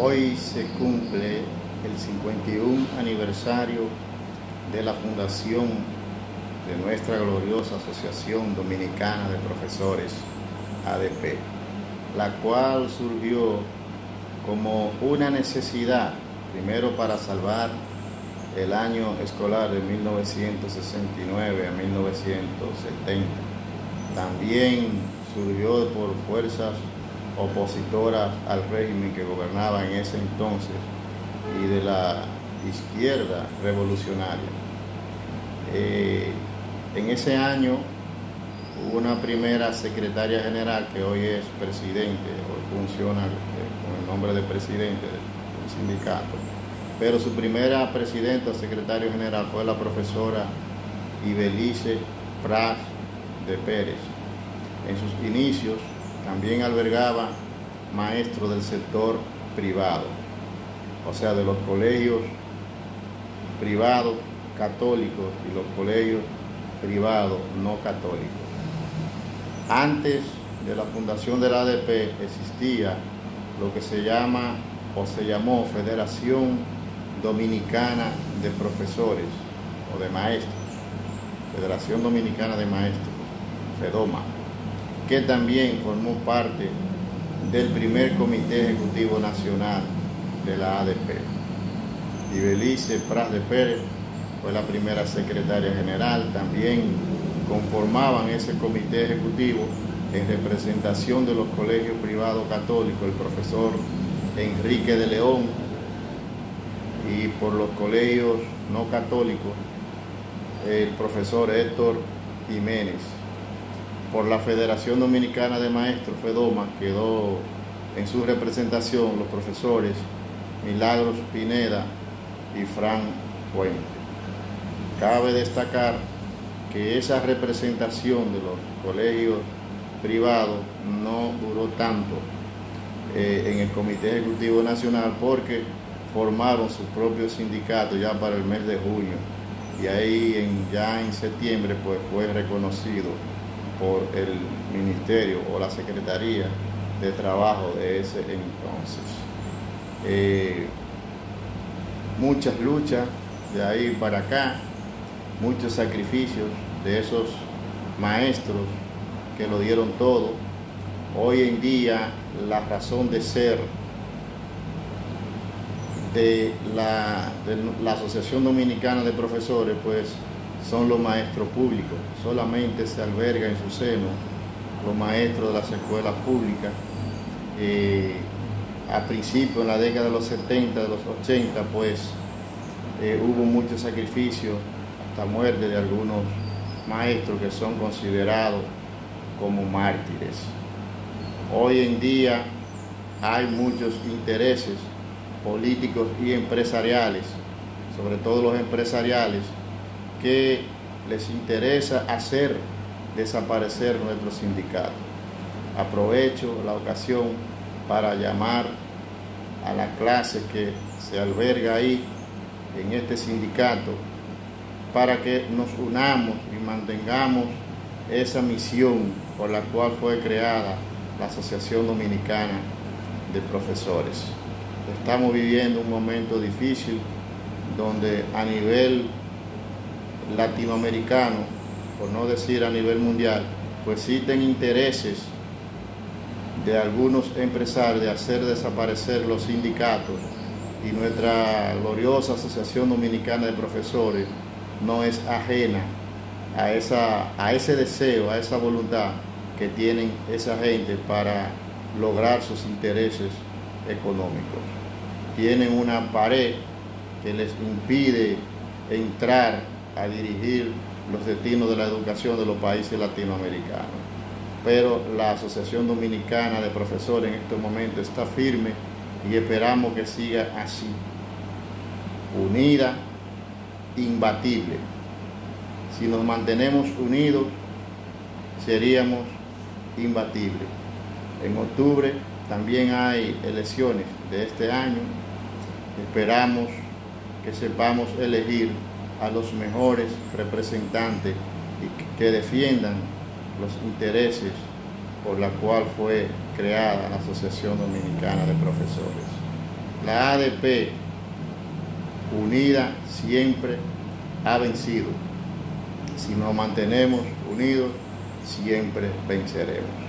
Hoy se cumple el 51 aniversario de la fundación de nuestra gloriosa Asociación Dominicana de Profesores, ADP, la cual surgió como una necesidad, primero para salvar el año escolar de 1969 a 1970. También surgió por fuerzas opositoras al régimen que gobernaba en ese entonces y de la izquierda revolucionaria. Eh, en ese año hubo una primera secretaria general que hoy es presidente, hoy funciona eh, con el nombre de presidente del sindicato, pero su primera presidenta, secretario general, fue la profesora Ibelice Pras de Pérez. En sus inicios también albergaba maestros del sector privado, o sea, de los colegios privados católicos y los colegios privados no católicos. Antes de la fundación de la ADP existía lo que se llama o se llamó Federación Dominicana de Profesores o de Maestros, Federación Dominicana de Maestros, FEDOMA que también formó parte del primer Comité Ejecutivo Nacional de la ADP. Y Belice Pras de Pérez fue la primera secretaria general, también conformaban ese comité ejecutivo en representación de los colegios privados católicos, el profesor Enrique de León, y por los colegios no católicos, el profesor Héctor Jiménez por la Federación Dominicana de Maestros, FEDOMA, quedó en su representación los profesores Milagros Pineda y Fran Fuente. Cabe destacar que esa representación de los colegios privados no duró tanto eh, en el Comité Ejecutivo Nacional porque formaron su propio sindicato ya para el mes de junio y ahí en, ya en septiembre pues fue reconocido por el ministerio o la secretaría de trabajo de ese entonces. Eh, muchas luchas de ahí para acá, muchos sacrificios de esos maestros que lo dieron todo. Hoy en día la razón de ser de la, de la Asociación Dominicana de Profesores, pues son los maestros públicos. Solamente se alberga en su seno los maestros de las escuelas públicas. Eh, a principios, en la década de los 70, de los 80, pues eh, hubo mucho sacrificio, hasta muerte de algunos maestros que son considerados como mártires. Hoy en día hay muchos intereses políticos y empresariales, sobre todo los empresariales, que les interesa hacer desaparecer nuestro sindicato. Aprovecho la ocasión para llamar a la clase que se alberga ahí en este sindicato para que nos unamos y mantengamos esa misión por la cual fue creada la Asociación Dominicana de Profesores. Estamos viviendo un momento difícil donde a nivel latinoamericano, por no decir a nivel mundial, pues existen intereses de algunos empresarios de hacer desaparecer los sindicatos y nuestra gloriosa Asociación Dominicana de Profesores no es ajena a, esa, a ese deseo, a esa voluntad que tienen esa gente para lograr sus intereses económicos. Tienen una pared que les impide entrar a dirigir los destinos de la educación de los países latinoamericanos. Pero la Asociación Dominicana de Profesores en este momento está firme y esperamos que siga así, unida, imbatible. Si nos mantenemos unidos, seríamos imbatibles. En octubre también hay elecciones de este año. Esperamos que sepamos elegir a los mejores representantes y que defiendan los intereses por la cual fue creada la Asociación Dominicana de Profesores. La ADP, unida siempre, ha vencido. Si nos mantenemos unidos, siempre venceremos.